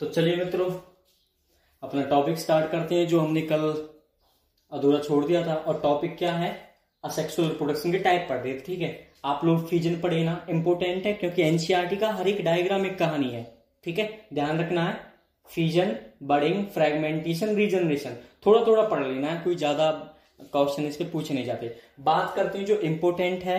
तो चलिए मित्रों, अपना टॉपिक स्टार्ट करते हैं जो हमने कल अधूरा छोड़ दिया था। और टॉपिक क्या है? असेक्सुअल रिप्रोडक्शन के टाइप पढ़ रहे ठीक है? आप लोग फिजन पढ़े ना इंपोर्टेंट है, क्योंकि एनसीआरटी का हर एक डायग्राम एक कहानी है, ठीक है? ध्यान रखना है फिजन बडिंग फ्रेगमेंटेशन रीजनरेशन थोड़ा थोड़ा पढ़ लेना है, कोई ज़्यादा क्वेश्चन इसके पूछे नहीं जाते। बात करते हैं जो इंपोर्टेंट है,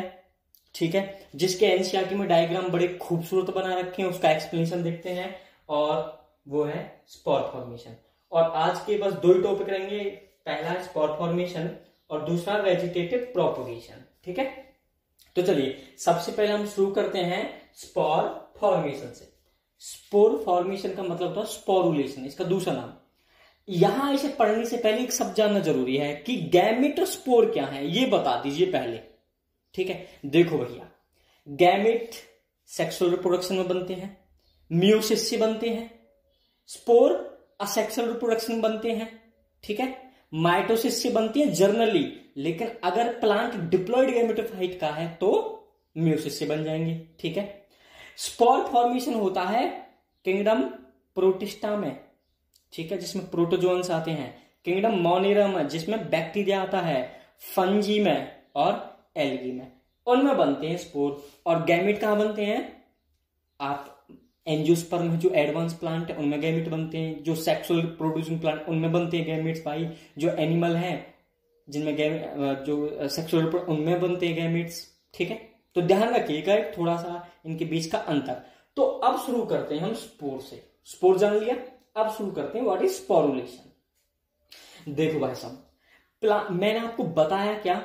ठीक है? जिसके एनसीआरटी में डायग्राम बड़े खूबसूरत बना रखे हैं, उसका एक्सप्लेनेशन देखते हैं। और वो है स्पॉट फॉर्मेशन और आज के बस दो ही टॉपिक रहेंगे, पहला है स्पॉट फॉर्मेशन और दूसरा वेजिटेटिव प्रोपोगेशन ठीक है? तो चलिए, सबसे पहले हम शुरू करते हैं स्पॉर फॉर्मेशन से। स्पोर फॉर्मेशन का मतलब होता है स्पोरुलेशन इसका दूसरा नाम। यहाँ इसे पढ़ने से पहले एक सब जानना ज़रूरी है कि गैमिट स्पोर क्या है, ये बता दीजिए पहले, ठीक है? देखो भैया गैमिट सेक्सुअल रिप्रोडक्शन में बनते हैं म्यूसिस से बनते हैं स्पोर असेक्सुअल रिप्रोडक्शन बनते हैं, ठीक है? माइटोसिस से बनती है जर्नली, लेकिन अगर प्लांट डिप्लॉयड गैमेटोफाइट का है तो म्यूसिस से बन जाएँगे, ठीक है? स्पॉर फॉर्मेशन होता है किंगडम प्रोटिस्टा में, ठीक है? जिसमें प्रोटोजोन्स आते हैं। किंगडम मोनेरम जिसमें बैक्टीरिया आता है, फंजी में और एलगी में। उनमें बनते हैं स्पोर। और गैमिट कहाँ बनते हैं? आप एंजियोस्पर्म जो एडवांस प्लांट है, उनमें गैमिट बनते हैं, जो सेक्सुअल प्रोड्यूसिंग प्लांट उनमें बनते हैं गैमिट्स भाई, जो एनिमल है, जिनमें जो सेक्सुअल उनमें बनते हैं गैमिट्स ठीक है? तो ध्यान रखिएगा एक थोड़ा सा इनके बीच का अंतर। तो अब शुरू करते हैं हम स्पोर से। स्पोर जान लिया? अब शुरू करते हैं व्हाट इज़ स्पोरुलेशन देखो भाई साहब मैंने आपको बताया क्या?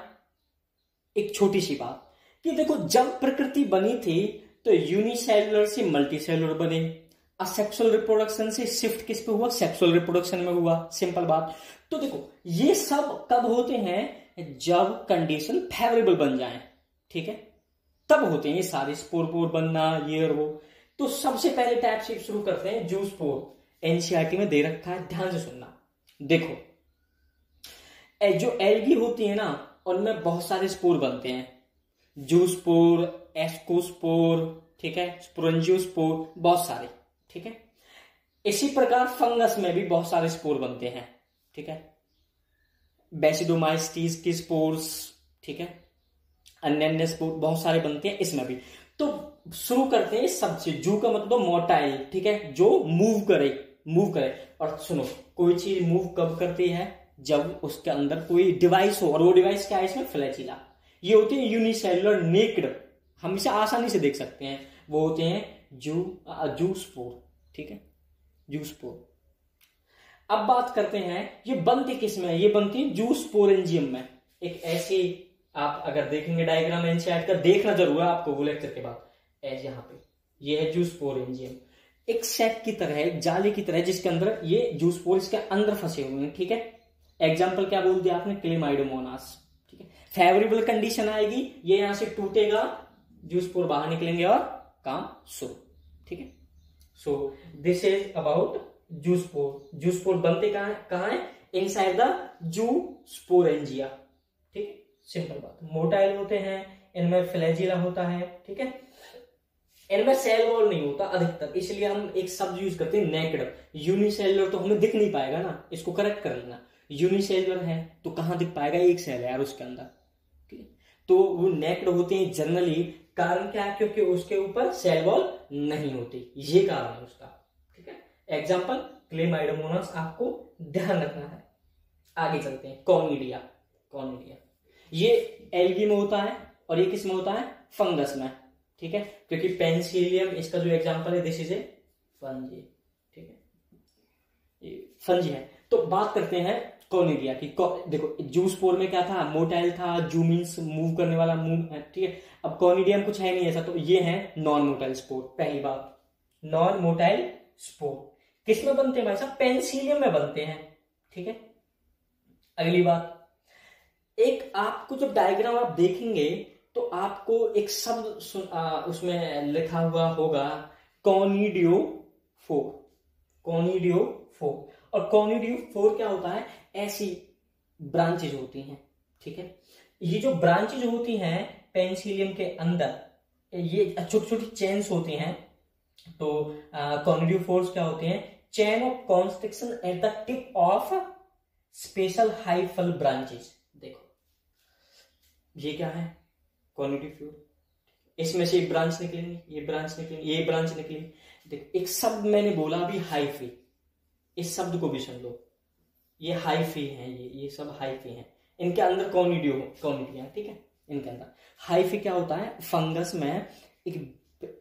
एक छोटी सी बात कि देखो जब प्रकृति बनी थी तो यूनिसेलुलर से मल्टीसेलुलर बने। असेक्सुअल रिप्रोडक्शन से शिफ्ट किस पे हुआ? सेक्सुअल रिप्रोडक्शन में हुआ। सिंपल बात। तो देखो, ये सब कब होते हैं? जब कंडीशन फेवरेबल बन जाए। ठीक है? तब होते हैं ये सारे। स्पोर पोर बनना, ये और वो। तो सबसे पहले टाइप से शुरू करते हैं। जूस पोर। एनसीआरटी में दे रखा है। ध्यान से सुनना। देखो जो एलगी होती है ना, उनमें बहुत सारे स्पोर बनते हैं। जूस्पोर, एस्कोस्पोर, ठीक है, स्पोरेंजियोस्पोर, बहुत सारे, ठीक है। इसी प्रकार फंगस में भी बहुत सारे स्पोर बनते हैं, ठीक है। बेसिडोमाइस्टीज की स्पोर्स ठीक है। अन्य अन्य स्पोर बहुत सारे बनते हैं इसमें भी। तो शुरू करते हैं सबसे जू का मतलब मोटाइल ठीक है, जो मूव करे मूव करे। और सुनो, कोई चीज़ मूव कब करती है? जब उसके अंदर कोई डिवाइस हो, और वो डिवाइस क्या है इसमें? फ्लैचिला ये होते हैं यूनिसेलुलर नेक्ड। हम इसे आसानी से देख सकते हैं। वो होते हैं जू जूसपोर ठीक है? जूसपोर अब बात करते हैं, ये बनते किसमें ये बनती है जूसपोरेंजियम में। एक ऐसी, आप अगर देखेंगे डायग्राम एनसीआर का देखना ज़रूर है आपको वो लेक्चर के बाद। एज यहाँ पे, ये है जूसपोरेंजियम एक सेट की तरह, एक जाली की तरह, जिसके अंदर ये जूसपोर इसके अंदर फंसे हुए हैं, ठीक है? एग्ज़ाम्पल क्या बोल दिया आपने? क्लेमाइडोमोनास फेवरेबल कंडीशन आएगी, ये यहाँ से टूटेगा जूसपोर बाहर निकलेंगे और काम शुरू। ठीक है? So this is about zoospore zoospore बनते कहा है? कहा है? Inside the zoosporangia ठीक है? सिंपल बात। मोटाइल होते हैं, इनमें फ्लैजिला होता है, ठीक है? इनमें सेल वॉल नहीं होता अधिकतर, इसलिए हम एक शब्द यूज़ करते हैं नेकड यूनिसेलुलर तो हमें दिख नहीं पाएगा ना, इसको करेक्ट कर लेना। यूनिसेलुलर है तो कहाँ दिख पाएगा? एक सेल है यार उसके अंदर। तो वो नेक्ड होते हैं जनरली। कारण क्या है? क्योंकि उसके ऊपर सेल वॉल नहीं होती। ये कारण है उसका। ठीक है? एग्ज़ाम्पल क्लेमाइडोमोनस आपको ध्यान रखना है। आगे चलते हैं। कॉनिडिया कॉनिडिया ये एल्गी में होता है और ये किसमें होता है? फंगस में। ठीक है? क्योंकि पेंसिलियम इसका जो एग्ज़ाम्पल है दिस इज़ ए फंजी ठीक है? ये फंजी है। तो बात करते हैं कोनिडिया की देखो जूसपोर में क्या था? मोटाइल था जू मीन्स मूव करने वाला मूव ठीक है? अब कॉनिडियम कुछ है नहीं ऐसा तो ये है नॉन मोटाइल स्पोर पहली बात। नॉन मोटाइल स्पोर किसमें बनते हैं भाई साहब? पेंसिलियम में बनते हैं, ठीक है? अगली बात। एक आपको जब डायग्राम आप देखेंगे तो आपको एक शब्द उसमें लिखा हुआ होगा कॉनिडियो फोर कॉनिडियो फोर और कॉनिडियो फोर क्या होता है? ऐसी ब्रांचेज होती हैं, ठीक है? ये जो ब्रांचेज होती हैं पेंसिलियम के अंदर, ये छोटी छोटी चेन्स होती हैं तो कॉनिडियो फोर्स क्या होते हैं? Chain of construction at the tip of special hyphal branches देखो। ये क्या है? कॉनिटिव फ्यूल इसमें से एक ब्रांच निकलेंगे, ये ब्रांच निकलेंगे, ये ब्रांच निकलेंगे। देखो, एक शब्द मैंने बोला अभी हाइफी इस शब्द को भी सुन लो। ये हाइफी है ये ये सब हाइफी है। इनके अंदर कॉनिडियो कॉनिडिया ठीक है? इनके अंदर। हाइफी क्या होता है? फंगस में एक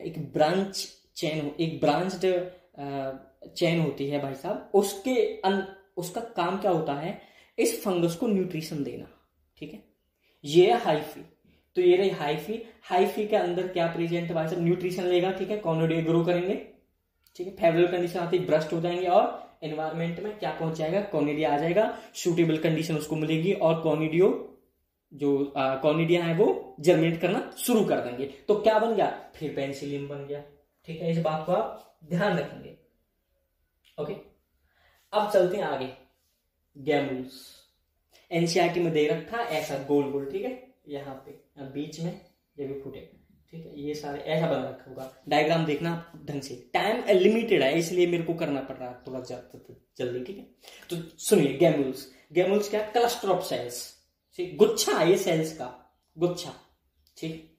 एक ब्रांच चेन एक ब्रांच चेन होती है भाई साहब। उसके अन, उसका काम क्या होता है? इस फंगस को न्यूट्रिशन देना। ठीक है? ये है हाइफी तो ये रही हाइफी हाइफी के अंदर क्या प्रेजेंट है भाई साहब? न्यूट्रिशन लेगा ठीक है? कॉनोडियो ग्रो करेंगे? ठीक है? फेवरेबल कंडीशन आती है ब्रस्ट हो जाएँगे और एनवायरमेंट में क्या पहुँच जाएगा? कॉनिडिया आ जाएगा। सुटेबल कंडीशन उसको मिलेगी और कॉनिडियो जो कॉनिडिया है वो जर्मिनेट करना शुरू कर देंगे। तो क्या बन गया? फिर पेंसिलिन बन गया। ठीक है, इस बात को आप ध्यान रखेंगे। ओके अब चलते हैं आगे। गैमुल्स एनसीआरटी में दे रखा ऐसा गोल गोल ठीक है? यहाँ पे बीच में ये भी फूटे ठीक है? ये सारे ऐसा बना रखा होगा। डायग्राम देखना ढंग से। टाइम लिमिटेड है, इसलिए मेरे को करना पड़ रहा है थोड़ा जल्दी, ठीक है? तो सुनिए गैमुल्स गैमुल्स क्या? क्लस्टर ऑफ़ सेल्स ठीक? गुच्छा ये सेल्स का। गुच्छा। ठीक?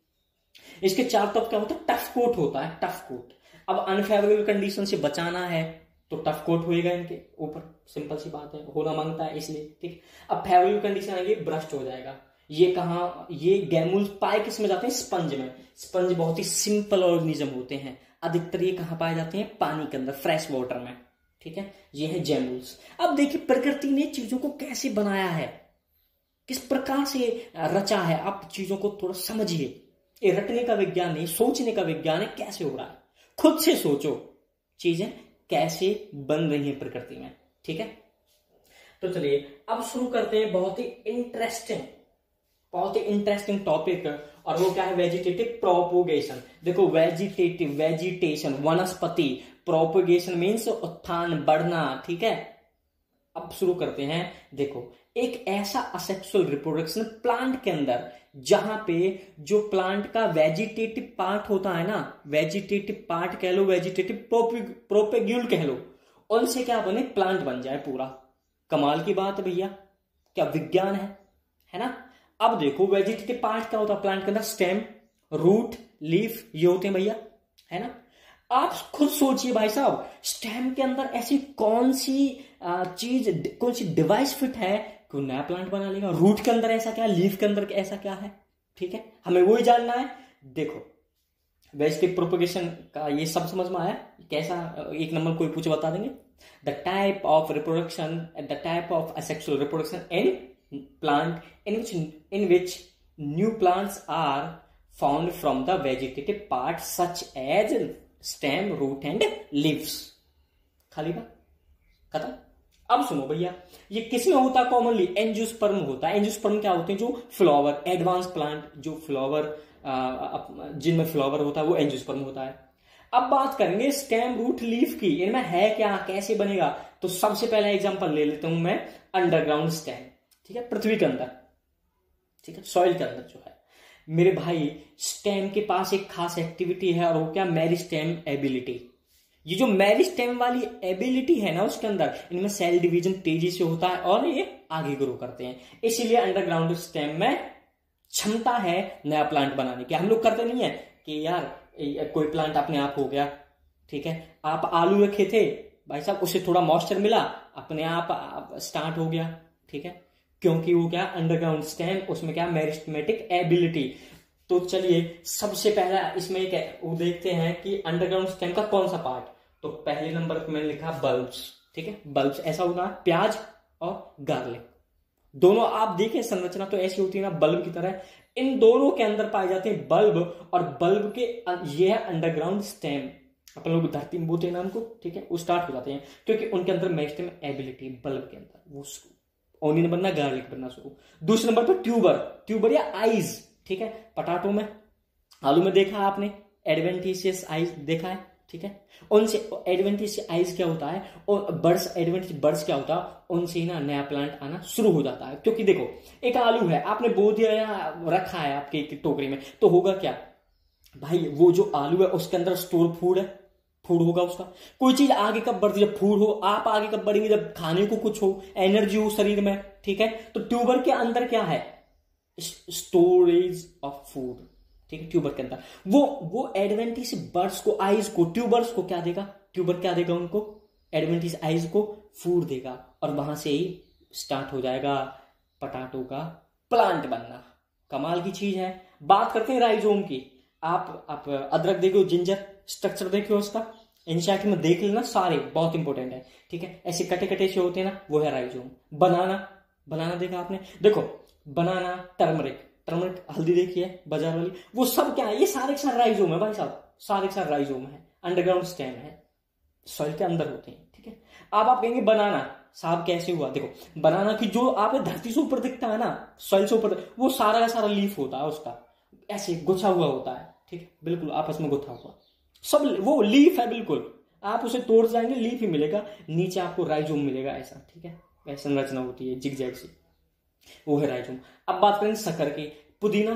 इसके चार तरफ़ क्या होता है? टफ कोट होता है टफ कोट अब अनफेवरेबल कंडीशन से बचाना है तो टफ कोट होएगा इनके। ऊपर सिंपल सी बात है, होना माँगता है इसलिए, ठीक? अब फेवरेबल कंडीशन आएगी ब्रस्ट हो जाएगा। ये कहा, ये गैमुल पाए किसमें जाते हैं? स्पंज में। स्पंज बहुत ही सिंपल ऑर्गेनिज्म होते हैं। अधिकतर ये कहाँ पाए जाते हैं? पानी के अंदर, फ्रेश वाटर में। ठीक है? ये है जैमुल्स अब देखिए, प्रकृति ने चीज़ों को कैसे बनाया है? किस प्रकार से रचा है? आप चीज़ों को थोड़ा समझिए। ये रटने का विज्ञान नहीं, सोचने का विज्ञान है, कैसे हो रहा है? खुद से सोचो। चीज़ें कैसे बन रही है प्रकृति में? ठीक है? तो चलिए, अब शुरू करते हैं बहुत ही इंटरेस्टिंग बहुत ही इंटरेस्टिंग टॉपिक और वो क्या है वेजिटेटिव प्रोपोगेशन देखो वेजिटेटिव वेजिटेशन वनस्पति. प्रोपोगेशन मीन्स उत्थान, बढ़ना, ठीक है? अब शुरू करते हैं। देखो, एक ऐसा असेक्सुअल रिप्रोडक्शन प्लांट के अंदर, जहाँ पे जो प्लांट का वेजिटेटिव पार्ट होता है ना वेजिटेटिव पार्ट कह लो वेजिटेटिव प्रोपेग्यूल कह लो, उनसे क्या बने प्लांट बन जाए पूरा। कमाल की बात भैया। क्या विज्ञान है? है ना? अब देखो वेजिटेटिव पार्ट क्या होता है? प्लांट के अंदर स्टेम रूट लीफ ये होते हैं भैया, है ना? आप खुद सोचिए भाई साहब स्टेम के अंदर ऐसी कौन सी चीज़, कौन सी डिवाइस फिट है कोई नया प्लांट बना लेगा? रूट के अंदर ऐसा क्या लीफ के अंदर ऐसा क्या है? ठीक है? हमें वही जानना है। देखो वेजिटेटिव प्रोपोगेशन का ये सब समझ में आया? कैसा, एक नंबर कोई पूछ बता देंगे? The type of reproduction the type of asexual reproduction in plant in which in which new plants are found from the vegetative part such as stem, root and leaves. खाली बात खत्म? अब सुनो भैया, ये किसमें होता कॉमनली एंजियोस्पर्म होता है। एंजियोस्पर्म क्या होते हैं? जो फ्लावर एडवांस प्लांट जो फ्लावर जिनमें फ्लावर होता है, वो एंजियोस्पर्म होता है। अब बात करेंगे स्टेम रूट लीफ की। इनमें है क्या? कैसे बनेगा? तो सबसे पहला एग्जांपल ले लेता हूँ मैं। अंडरग्राउंड स्टेम ठीक है? पृथ्वी के अंदर। ठीक है? सॉइल के अंदर जो है। मेरे भाई स्टेम के पास एक खास एक्टिविटी है और वो क्या? मैरी स्टेम एबिलिटी ये जो मैरी स्टेम वाली एबिलिटी है ना उसके अंदर, इनमें सेल डिवीज़न तेज़ी से होता है और ये आगे ग्रो करते हैं। इसीलिए अंडरग्राउंड स्टेम में क्षमता है नया प्लांट बनाने की। हम लोग करते नहीं है कि यार कोई प्लांट अपने आप हो गया। ठीक है? आप आलू रखे थे, भाई साहब, उसे थोड़ा मॉइस्चर मिला, अपने आप स्टार्ट हो गया। ठीक है? क्योंकि वो क्या अंडरग्राउंड स्टेम उसमें क्या मेरिस्टमेटिक एबिलिटी तो चलिए, सबसे पहला इसमें एक वो देखते हैं कि अंडरग्राउंड स्टेम का कौन सा पार्ट तो पहले नंबर पर मैंने लिखा बल्ब्स ठीक है? बल्ब्स ऐसा होगा, प्याज और गार्लिक दोनों आप देखें, संरचना तो ऐसी होती है ना बल्ब की तरह। इन दोनों के अंदर पाए जाते हैं बल्ब और बल्ब के ये है अंडरग्राउंड स्टेम अपन लोग धरती में बोलते हैं नाम को ठीक है? वो स्टार्ट हो जाते हैं, क्योंकि उनके अंदर मेस्टेम एबिलिटी बल्ब के अंदर, वो ओनियन बनना गार्लिक बनना शुरू। दूसरे नंबर पर ट्यूबर ट्यूबर या आइज़ ठीक है? पटाटो में। आलू में देखा आपने? एडवेंटिशियस आइज़ देखा है? ठीक है? उनसे एडवेंटिशियस आइज़ क्या होता है? और बर्ड्स एडवेंटिस बर्ड्स क्या होता है? उनसे ही ना नया प्लांट आना शुरू हो जाता है। क्योंकि देखो, एक आलू है। आपने बो दिया या रखा है आपके टोकरी में तो होगा क्या? भाई, वो जो आलू है, उसके अंदर स्टोर फ़ूड है। फ़ूड होगा उसका। कोई चीज़ आगे कब बढ़ती जब फ़ूड हो, आप आगे कब बढ़ेंगे? जब खाने को कुछ हो, एनर्जी हो शरीर में, ठीक है? तो ट्यूबर के अंदर क्या है? स्टोरेज ऑफ़ फ़ूड, ठीक है? ट्यूबर के अंदर। वो वो एडवेंटिस बर्ड्स को आइज़ को, ट्यूबर्स को क्या देगा? ट्यूबर क्या देगा उनको? एडवेंटिस आइज़ को फ़ूड देगा और वहाँ से ही स्टार्ट हो जाएगा पटाटो का प्लांट बनना। कमाल की चीज़ है। बात करते हैं राइजोम की। आप आप अदरक देखो जिंजर? स्ट्रक्चर देखिए उसका। एनसीआरटी में देख लेना, सारे बहुत इंपॉर्टेंट है। ठीक है? ऐसे कटे कटे से होते हैं ना, वो है राइजोम बनाना बनाना देखा आपने? देखो, बनाना टर्मरिक टर्मरिक हल्दी देखिए बाज़ार वाली। वो सब क्या है? ये सारे के सारे राइजोम है भाई साहब। सारे के सारे राइजोम है। अंडरग्राउंड स्टेम है। सॉइल के अंदर होते हैं। ठीक है? अब आप कहेंगे बनाना। साहब, कैसे हुआ? देखो, बनाना की जो आप धरती से ऊपर दिखता है ना सॉइल से ऊपर, वो सारा का सारा लीफ होता है उसका। ऐसे गुछा हुआ होता है। ठीक? है बिल्कुल आपस में गुथा हुआ। सब वो लीफ है बिल्कुल। आप उसे तोड़ जाएँगे, लीफ ही मिलेगा। नीचे आपको राइजोम मिलेगा ऐसा, ठीक है? ऐसा रचना होती है, जिग जैग से। वो है राइजोम। अब बात करें शक्कर की। पुदीना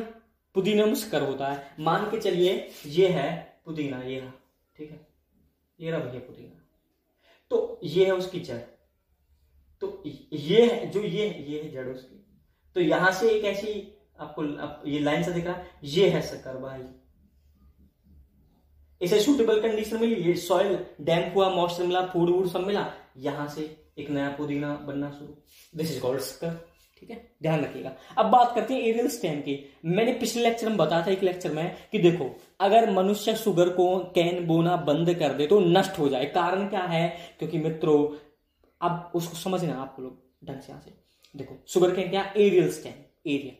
पुदीना में शक्कर होता है। मान के चलिए, ये है पुदीना, ये रहा, ठीक है? ये रहा भैया पुदीना। तो ये है उसकी जड़। तो ये है, जो ये है ये है जड़ उसकी। तो यहाँ से एक ऐसी आपको, आप, ये लाइन से दिख ये है शक्कर भाई। इसे सुटेबल कंडीशन मिली सॉइल डैम्प हुआ मॉइस्चर मिला फ़ूड वूड सब मिला, यहाँ से एक नया पुदीना बनना शुरू। दिस इज़ कॉल्ड शक्कर ठीक है? ध्यान रखिएगा। अब बात करते हैं एरियल स्टेम की। मैंने पिछले लेक्चर में बताया था, एक लेक्चर में, कि देखो, अगर मनुष्य शुगर को कैन बोना बंद कर दे तो नष्ट हो जाए। कारण क्या है? क्योंकि मित्रों, अब उसको समझना आप लोग ढंग से यहाँ से। देखो शुगर कैन क्या? एरियल स्टेम एरिया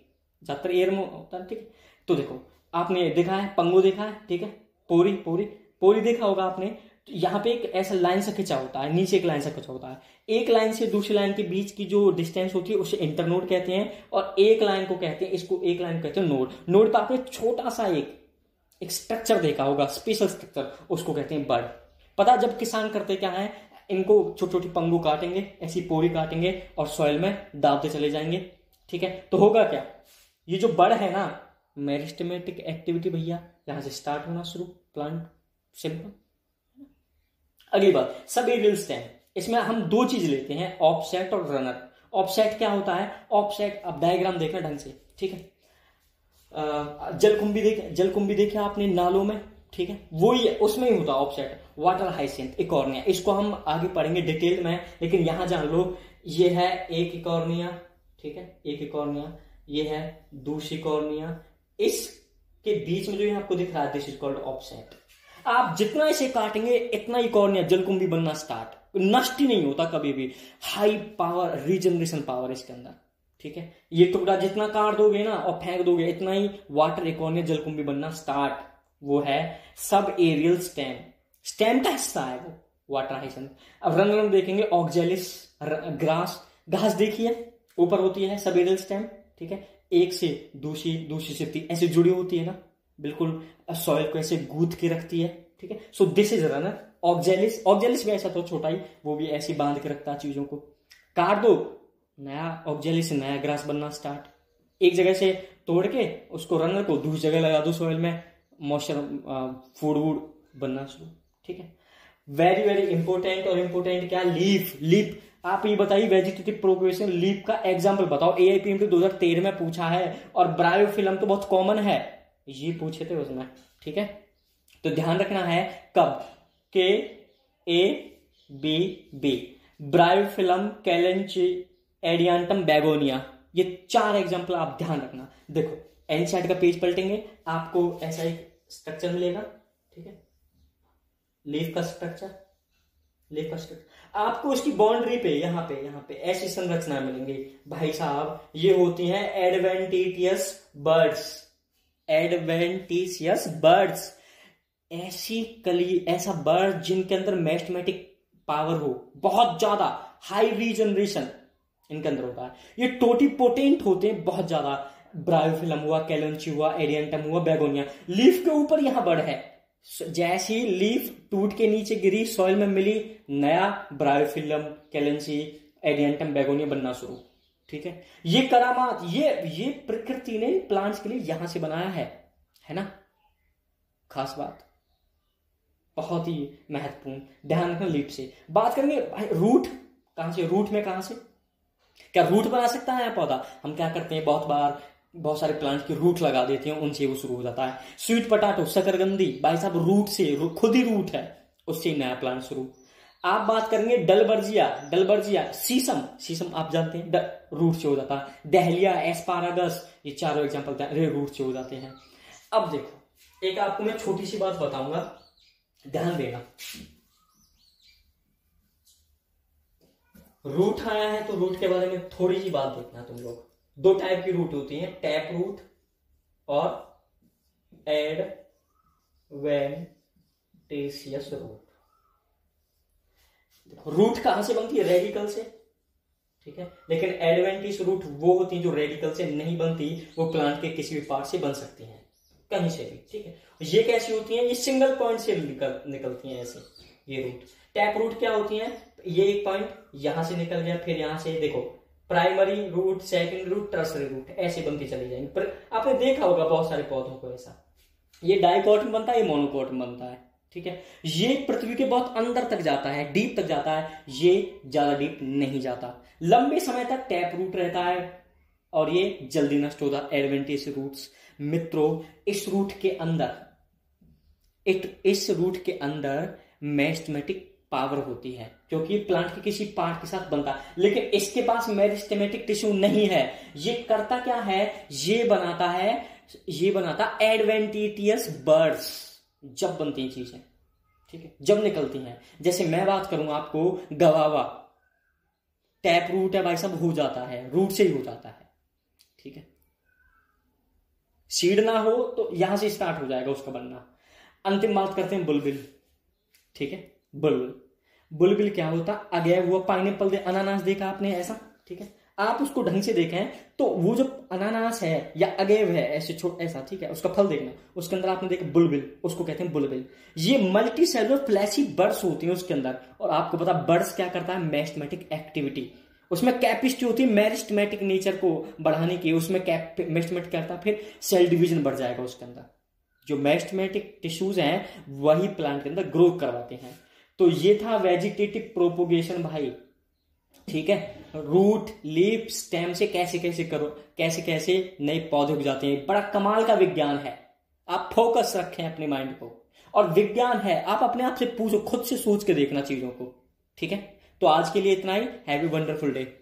ज़्यादातर एयर में होता है, ठीक है? तो देखो, आपने देखा है, पंगो देखा है, ठीक है? पोरी पोरी पोरी देखा होगा आपने तो यहाँ पे एक ऐसा लाइन से खिंचा होता है, नीचे एक लाइन से खिंचा होता है। एक लाइन से दूसरी लाइन के बीच की जो डिस्टेंस होती है, उसे इंटरनोड कहते हैं और एक लाइन को कहते हैं, इसको एक लाइन कहते हैं नोड नोड पर आपने छोटा सा एक एक स्ट्रक्चर देखा होगा स्पेशल स्ट्रक्चर उसको कहते हैं बर्ड पता जब किसान करते क्या है? इनको छोटी छोटी पंगू काटेंगे, ऐसी पोरी काटेंगे और सॉइल में डालते चले जाएँगे, ठीक है? तो होगा क्या? ये जो बड़ है ना मेरिस्टमेटिक एक्टिविटी भैया यहाँ से स्टार्ट होना शुरू प्लांट सिंपल अगली बात सब एरियल स्टेम इसमें हम दो चीज़ लेते हैं ऑफसेट और रनर ऑफसेट क्या होता है? ऑफसेट अब डायग्राम देखना ढंग से, ठीक है? जलकुंभी देखे जलकुंभी देखे आपने नालों में, ठीक है? वो ही उसमें ही होता है ऑफसेट वाटर हाइसेंट इकॉर्निया इसको हम आगे पढ़ेंगे डिटेल में, लेकिन यहाँ जान लो, ये है एक इकॉर्निया ठीक है? एक इकॉर्निया ये है दूसरी कॉर्निया इसके बीच में जो आपको दिख रहा है दिस इज़ कॉल्ड ऑफसेट आप जितना इसे काटेंगे, इतना ही कॉर्निया जलकुंभी बनना स्टार्ट नष्ट ही नहीं होता कभी भी. हाई पावर रीजनरेशन पावर इसके अंदर. ठीक है? ये टुकड़ा जितना काट दोगे ना, और फेंक दोगे, इतना ही वाटर इकोनिया जलकुंभी बनना स्टार्ट वो है सब एरियल स्टेम स्टेम का हिस्सा है वो वाटर हाइसन अब रंग रंग देखेंगे ऑक्जेलिस ग्रास घास देखिए, ऊपर होती है सब एरियल स्टेम ठीक है? एक से दूसरी दूसरी से तीन ऐसे जुड़ी होती है ना? बिल्कुल सॉइल को ऐसे गूद के रखती है, ठीक है? So this is runner Oxalis Oxalis भी ऐसा तो छोटा ही, वो भी ऐसे बाँध के रखता है चीज़ों को। काट दो, नया ऑक्जेलिस नया ग्रास बनना स्टार्ट एक जगह से तोड़ के उसको रनर को दूसरी जगह लगा दो सॉइल में मॉइस्चर फ़ूड वूड बनना शुरू, ठीक है? वेरी वेरी इंपॉर्टेंट और इंपॉर्टेंट क्या? लीफ लीफ आप ये बताइए वेजिटेटिव प्रोग्रेशन लीप का एग्ज़ाम्पल बताओ। ए आई पी एम दो हज़ार तेरह में पूछा है और ब्रायो फ़िल्म तो बहुत कॉमन है। ये पूछे थे उसमें ठीक है? तो ध्यान रखना है कब? K A B B bryophyllum kalanchoe adiantum begonia ये चार एग्ज़ाम्पल आप ध्यान रखना। देखो एनसीआर का पेज पलटेंगे, आपको ऐसा एक स्ट्रक्चर मिलेगा, ठीक है? लीफ का स्ट्रक्चर का स्ट्रक्चर आपको उसकी बाउंड्री पे, यहाँ पे यहाँ पे ऐसी संरचना मिलेंगी। भाई साहब, ये होती हैं एडवेंटिटियस बर्ड्स एडवेंटिशियस बर्ड्स ऐसी कली, ऐसा बर्ड जिनके अंदर मैथमेटिक पावर हो, बहुत ज़्यादा हाई रीजनरेशन इनके अंदर होता है। ये टोटी पोटेंट होते हैं बहुत ज़्यादा। ब्रायोफिलम हुआ कैलोची हुआ एडियंटम हुआ बेगोनिया लीफ के ऊपर यहाँ बर्ड है। जैसी लीफ टूट के नीचे गिरी सॉइल में मिली नया ब्रायोफिलम कैलेंसी एडियंटम बेगोनिया बनना शुरू। ठीक है? ये करामात ये ये प्रकृति ने प्लांट्स के लिए यहाँ से बनाया है। है ना? खास बात। बहुत ही महत्वपूर्ण। ध्यान रखना लीप से। बात करेंगे रूट कहाँ से? रूट में कहाँ से? क्या रूट बना सकता है पौधा? हम क्या करते हैं बहुत बार? बहुत सारे प्लांट की रूट लगा देते हैं उनसे वो शुरू हो जाता है। स्वीट पटाटो शकरगंदी भाई साहब रूट से रू, खुद ही रूट है। उससे नया प्लांट शुरू। आप बात करेंगे डलबर्जिया डलबर्जिया सीसम। सीसम आप जानते हैं रूट से हो जाता है। दहलिया एस्पारागस ये चारों एग्ज़ाम्पल रूट से हो जाते हैं। अब देखो एक आपको मैं छोटी सी बात बताऊँगा। ध्यान देना। रूट आया है तो रूट के बारे में थोड़ी सी बात देखना तुम लोग। दो टाइप की रूट होती है टैप रूट और एड वेंटेसियस रूट रूट कहाँ से बनती है? रेडिकल से, ठीक है? लेकिन एडवेंटिस रूट वो होती है जो रेडिकल से नहीं बनती, वो प्लांट के किसी भी पार्ट से बन सकती हैं, कहीं से भी, ठीक है? ये कैसी होती हैं? ये सिंगल पॉइंट से निकल, निकलती हैं ऐसे, ये रूट टैप रूट क्या होती हैं? ये एक पॉइंट यहाँ से निकल गया, फिर यहाँ से, देखो primary root second root, tertiary root, ऐसे बनती चली जाएँगी। पर आपने देखा होगा बहुत सारे पौधों को ऐसा। ये डाइकॉटन बनता है, ये मोनोकॉटन बनता है, ठीक है? ये पृथ्वी के बहुत अंदर तक जाता है, डीप तक जाता है, ये ज़्यादा डीप नहीं जाता। लंबे समय तक टैप रूट रहता है, और ये जल्दी नष्ट होता है। एडवेंटिस रूट्स, मित्रों, इस रूट के अंदर इस रूट के अंदर मैस्टमेटिक पावर होती है क्योंकि प्लांट के किसी पार्ट के साथ बनता है। लेकिन इसके पास मेरिस्टेमेटिक टिश्यू नहीं है। ये करता क्या है? ये बनाता है, ये बनाता एडवेंटिटियस बर्ड्स जब बनती हैं चीज़ें, ठीक है? जब निकलती हैं। जैसे मैं बात करूँ आपको, गवावा। टैप रूट है भाई सब हो जाता है। रूट से ही हो जाता है। ठीक है? सीड ना हो तो यहाँ से स्टार्ट हो जाएगा उसका बनना। अंतिम बात करते हैं बुलबिल। ठीक है? बुलबुल। बुलबुल क्या होता? अगैव हुआ पाइनएप्पल दे अनानास देखा आपने ऐसा? ठीक है? आप उसको ढंग से देखें तो वो जो अनानास है या अगेव है, ऐसे छोट ऐसा, ठीक है? उसका फल देखना। उसके अंदर आपने देखा बुलबिल, उसको कहते हैं बुलबिल। ये मल्टी सेलुलर फ्लैशी बर्ड्स होती है उसके अंदर। और आपको पता बर्ड्स क्या करता है? मेस्टमेटिक एक्टिविटी उसमें कैपिस्टी होती है मैरिस्टमेटिक नेचर को बढ़ाने की, उसमें मेस्टमेटिक करता है? फिर सेल डिवीज़न बढ़ जाएगा उसके अंदर। जो मेस्टमेटिक टिश्यूज हैं, वही प्लांट के अंदर ग्रो करवाते हैं। तो ये था वेजिटेटिव प्रोपोगेशन भाई। ठीक है? रूट लीप स्टेम से कैसे कैसे करो, कैसे कैसे नए पौधे उग जाते हैं। बड़ा कमाल का विज्ञान है। आप फोकस रखें अपने माइंड को। और विज्ञान है, आप अपने आप से पूछो, खुद से सोच के देखना चीज़ों को। ठीक है? तो आज के लिए इतना ही। Heavy wonderful day